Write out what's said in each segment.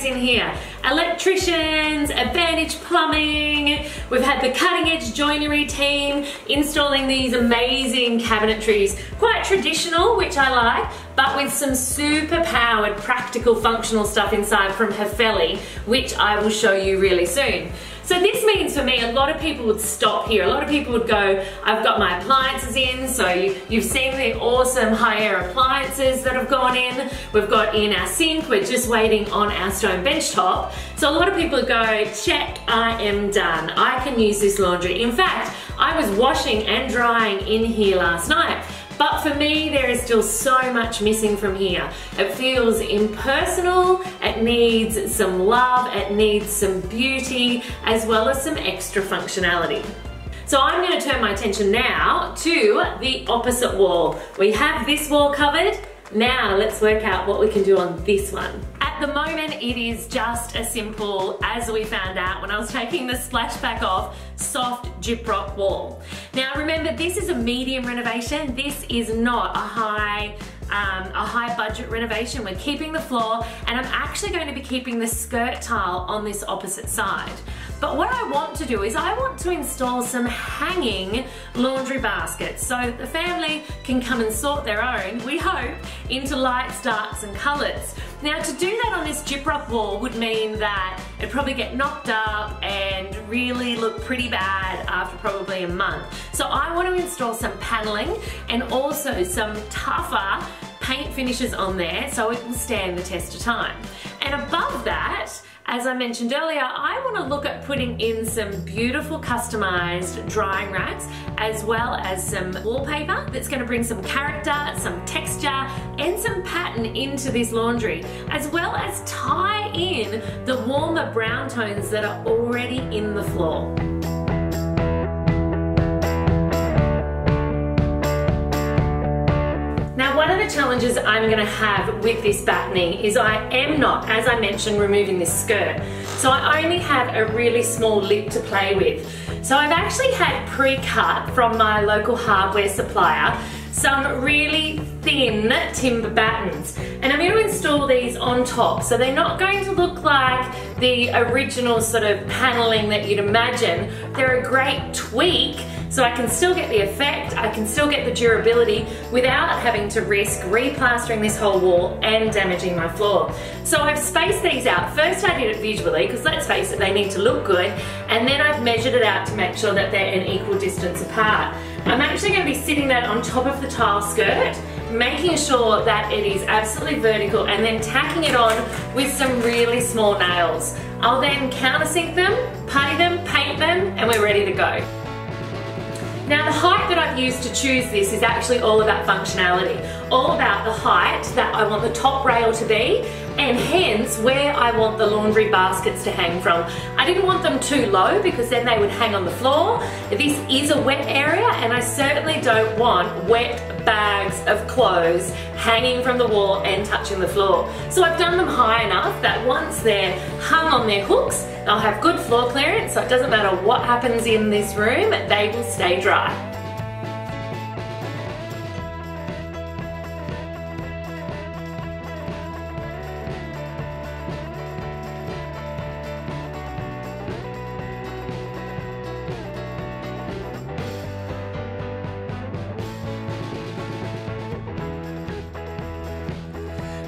trades in here. Electricians, Advantage Plumbing, we've had the cutting edge joinery team installing these amazing cabinetries. Quite traditional, which I like, but with some super powered, practical, functional stuff inside from Häfele, which I will show you really soon. So this means for me, a lot of people would stop here. A lot of people would go, I've got my appliances in. So you, have seen the awesome Haier appliances that have gone in. We've got in our sink. We're just waiting on our stone bench top. So a lot of people go, check, I am done. I can use this laundry. In fact, I was washing and drying in here last night but for me, there is still so much missing from here. It feels impersonal, it needs some love, it needs some beauty, as well as some extra functionality. So I'm gonna turn my attention now to the opposite wall. We have this wall covered, now let's work out what we can do on this one. At the moment, it is just as simple as we found out when I was taking the splashback off, soft gyprock wall. Now remember, this is a medium renovation. This is not a high um, a high budget renovation. We're keeping the floor and I'm actually going to be keeping the skirt tile on this opposite side. But what I want to do is I want to install some hanging laundry baskets so the family can come and sort their own, we hope, into lights, darks and colours. Now to do that on this gyprock wall would mean that it'd probably get knocked up and really look pretty bad after probably a month. So I want to install some paneling and also some tougher paint finishes on there so it will stand the test of time. And above that, as I mentioned earlier, I want to look at putting in some beautiful customized drying racks as well as some wallpaper that's going to bring some character, some texture and some pattern into this laundry as well as tie in the warmer brown tones that are already in the floor. Now one of the challenges I'm gonna have with this battening is I am not, as I mentioned, removing this skirt. So I only have a really small lip to play with. So I've actually had pre-cut from my local hardware supplier some really thin timber battens and I'm going to install these on top so they're not going to look like the original sort of paneling that you'd imagine. They're a great tweak so I can still get the effect, I can still get the durability without having to risk replastering this whole wall and damaging my floor. So I've spaced these out. First I did it visually because let's face it, they need to look good. And then I've measured it out to make sure that they're an equal distance apart. I'm actually going to be sitting that on top of the tile skirt making sure that it is absolutely vertical and then tacking it on with some really small nails. I'll then countersink them, putty them, paint them, and we're ready to go. Now the height that I've used to choose this is actually all about functionality, all about the height that I want the top rail to be and hence where I want the laundry baskets to hang from. I didn't want them too low because then they would hang on the floor. This is a wet area and I certainly don't want wet bags of clothes hanging from the wall and touching the floor. So I've done them high enough that once they're hung on their hooks, They'll have good floor clearance, so it doesn't matter what happens in this room, they will stay dry.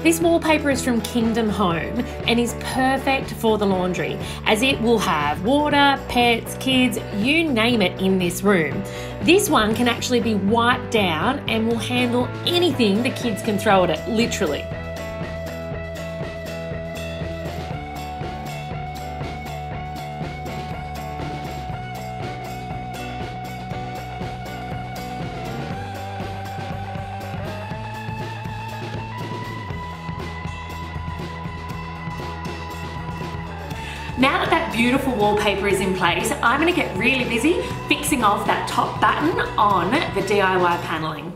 This wallpaper is from Kingdom Home and is perfect for the laundry as it will have water, pets, kids, you name it in this room. This one can actually be wiped down and will handle anything the kids can throw at it, literally. Now that that beautiful wallpaper is in place, I'm gonna get really busy fixing off that top button on the DIY paneling.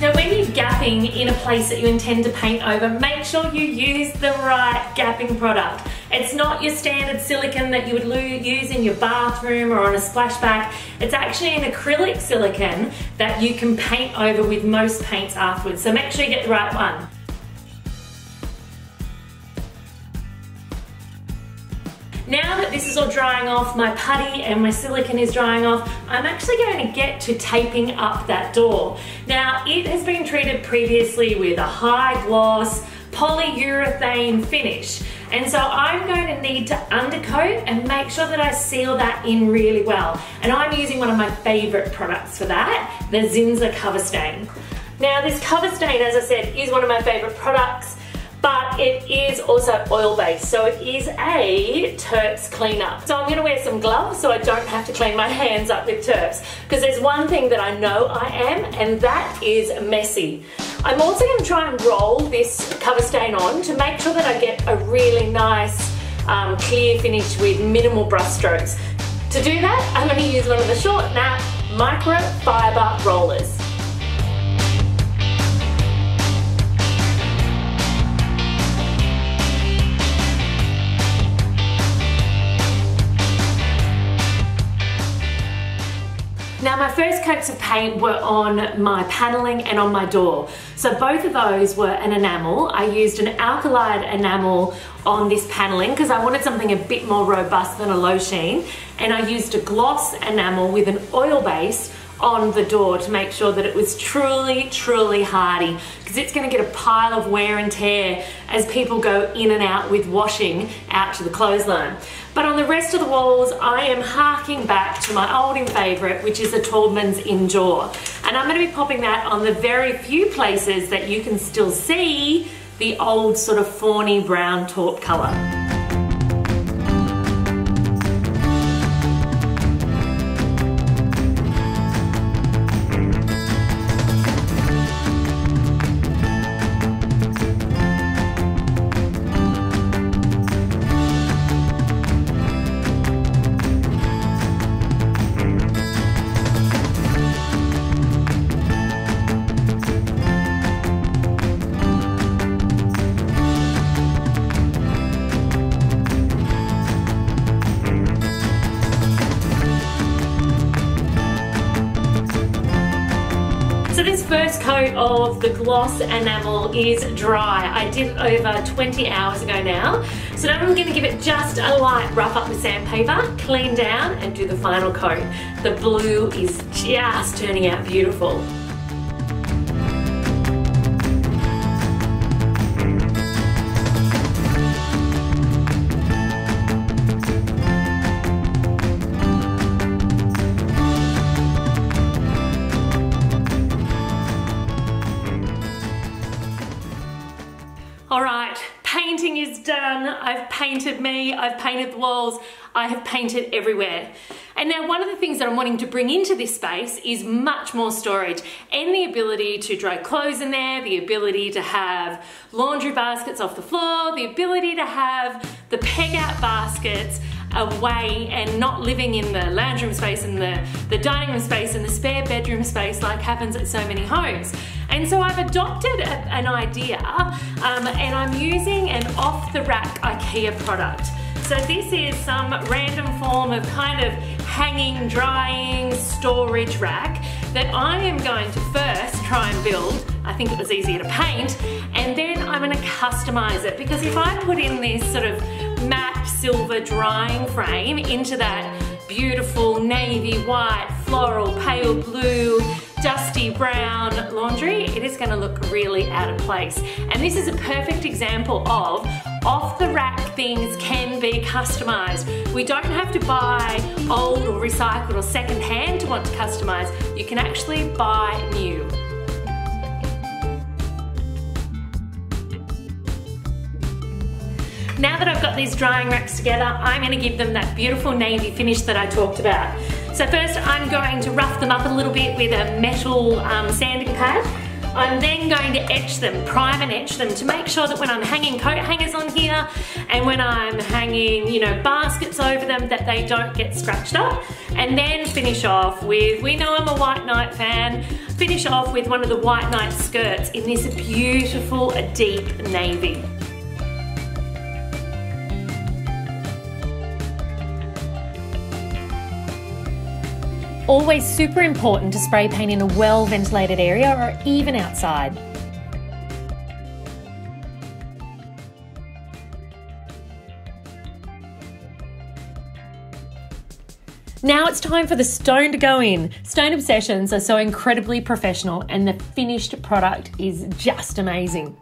Now when you're gapping in a place that you intend to paint over, make sure you use the right gapping product. It's not your standard silicone that you would use in your bathroom or on a splashback. It's actually an acrylic silicone that you can paint over with most paints afterwards. So make sure you get the right one. Now that this is all drying off, my putty and my silicone is drying off, I'm actually going to get to taping up that door. Now, it has been treated previously with a high gloss polyurethane finish. And so I'm going to need to undercoat and make sure that I seal that in really well. And I'm using one of my favorite products for that, the Zinsser Cover Stain. Now this cover stain, as I said, is one of my favorite products but it is also oil based so it is a terps cleaner so I'm going to wear some gloves so I don't have to clean my hands up with terps because there's one thing that I know I am and that is messy. I'm also going to try and roll this cover stain on to make sure that I get a really nice um, clear finish with minimal brush strokes. To do that I'm going to use one of the short nap microfiber rollers Now my first coats of paint were on my paneling and on my door. So both of those were an enamel. I used an alkali enamel on this paneling because I wanted something a bit more robust than a low sheen. And I used a gloss enamel with an oil base on the door to make sure that it was truly, truly hardy because it's going to get a pile of wear and tear as people go in and out with washing out to the clothesline. But on the rest of the walls, I am harking back to my old and favourite, which is the Taubmans Indoor. And I'm going to be popping that on the very few places that you can still see the old sort of fawny brown taupe colour. Of the gloss enamel is dry. I did it over 20 hours ago now. So now I'm gonna give it just a light rough up with sandpaper, clean down and do the final coat. The blue is just turning out beautiful. Painted me, I've painted the walls, I have painted everywhere. And now one of the things that I'm wanting to bring into this space is much more storage and the ability to dry clothes in there, the ability to have laundry baskets off the floor, the ability to have the peg out baskets away and not living in the lounge room space and the, the dining room space and the spare bedroom space like happens at so many homes. And so I've adopted a, an idea um, and I'm using an off-the-rack IKEA product. So this is some random form of kind of hanging, drying, storage rack that I am going to first try and build. I think it was easier to paint. And then I'm gonna customize it because if I put in this sort of matte silver drying frame into that beautiful navy white, floral, pale blue, dusty brown laundry, it is gonna look really out of place. And this is a perfect example of off the rack things can be customized. We don't have to buy old or recycled or second hand to want to customize. You can actually buy new. Now that I've got these drying racks together, I'm gonna give them that beautiful navy finish that I talked about. So first I'm going to rough them up a little bit with a metal um, sanding pad. I'm then going to etch them, prime and etch them to make sure that when I'm hanging coat hangers on here and when I'm hanging, you know, baskets over them that they don't get scratched up. And then finish off with, we know I'm a White Knight fan, finish off with one of the White Knight skirts in this beautiful deep navy. Always super important to spray paint in a well ventilated area or even outside. Now it's time for the stone to go in. Stone Obsessions are so incredibly professional and the finished product is just amazing.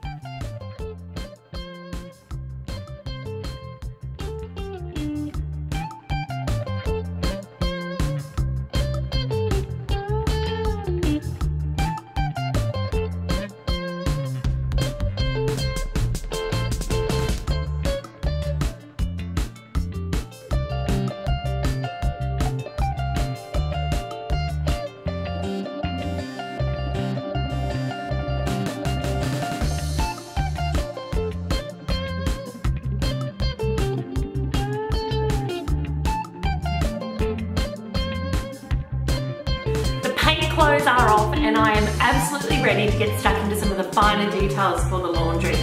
Clothes are off and I am absolutely ready to get stuck into some of the finer details for the laundry.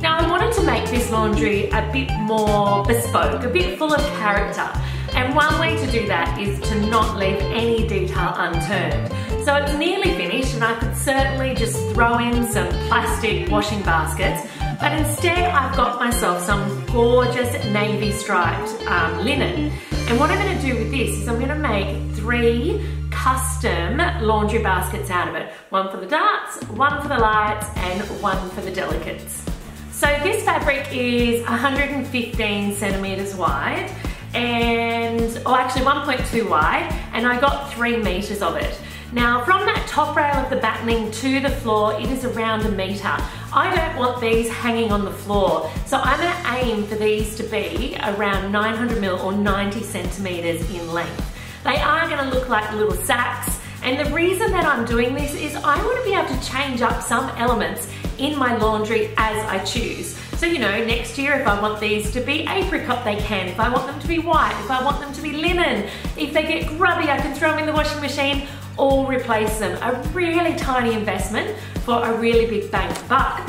Now I wanted to make this laundry a bit more bespoke, a bit full of character. And one way to do that is to not leave any detail unturned. So it's nearly finished and I could certainly just throw in some plastic washing baskets but instead I've got myself some gorgeous navy striped um, linen. And what I'm gonna do with this is I'm gonna make three custom laundry baskets out of it. One for the darts, one for the lights, and one for the delicates. So this fabric is 115 centimeters wide and, or actually 1.2 wide, and I got three meters of it. Now from that top rail of the battening to the floor, it is around a meter. I don't want these hanging on the floor, so I'm gonna aim for these to be around 900 mil or 90 centimeters in length. They are gonna look like little sacks. And the reason that I'm doing this is I wanna be able to change up some elements in my laundry as I choose. So, you know, next year if I want these to be apricot, they can. If I want them to be white, if I want them to be linen, if they get grubby, I can throw them in the washing machine or replace them. A really tiny investment for a really big bang buck.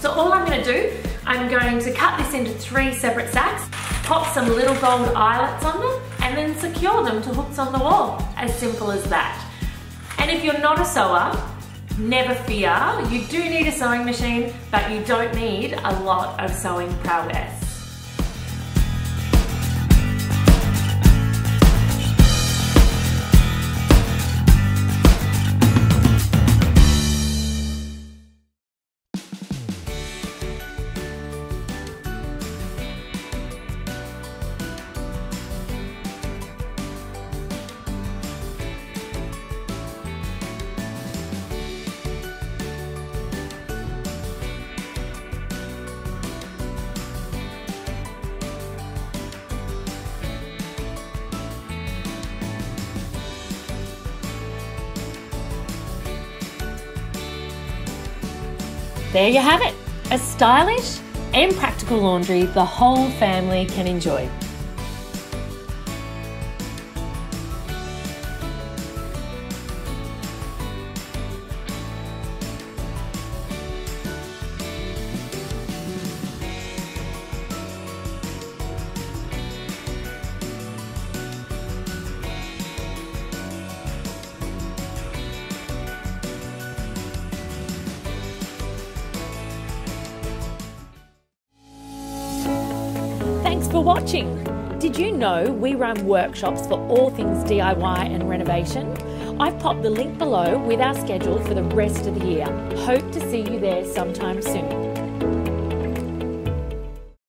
So all I'm gonna do, I'm going to cut this into three separate sacks, pop some little gold eyelets on them, and then secure them to hooks on the wall. As simple as that. And if you're not a sewer, never fear. You do need a sewing machine, but you don't need a lot of sewing prowess. There you have it, a stylish and practical laundry the whole family can enjoy. For watching. Did you know we run workshops for all things DIY and renovation? I've popped the link below with our schedule for the rest of the year. Hope to see you there sometime soon.